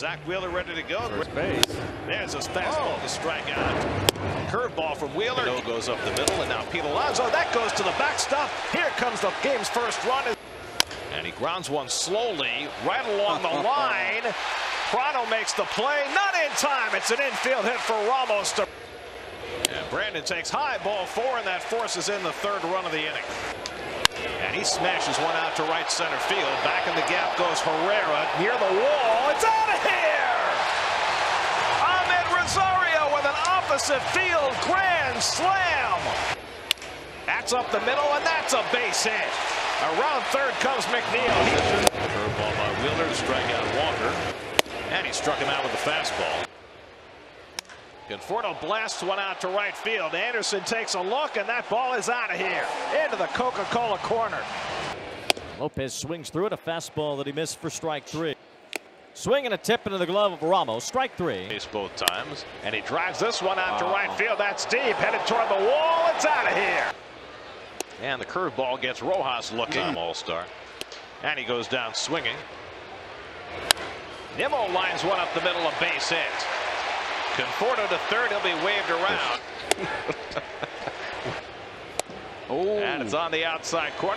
Zack Wheeler ready to go. First base. There's his fastball to strike out. Curveball from Wheeler. No goes up the middle, and now Pete Alonso. That goes to the backstop. Here comes the game's first run. And he grounds one slowly right along the line. Prado makes the play. Not in time. It's an infield hit for Ramos. To... And Brandon takes high ball four, and that forces in the third run of the inning. And he smashes one out to right center field. Back in the gap goes Herrera near the wall. It's out of here! Amed Rosario with an opposite field grand slam. That's up the middle, and that's a base hit. Around third comes McNeil. Curveball by Wheeler to strike out Walker. And he struck him out with the fastball. Conforto blasts one out to right field. Anderson takes a look, and that ball is out of here. Into the Coca-Cola corner. Lopez swings through it. A fastball that he missed for strike three. Swing and a tip into the glove of Ramos. Strike three. Base both times. And he drives this one out to right field. That's deep. Headed toward the wall. It's out of here. And the curveball gets Rojas looking. All-star. And he goes down swinging. Nimmo lines one up the middle of base hit. Conforto to third. He'll be waved around. Oh. And it's oh. on the outside corner.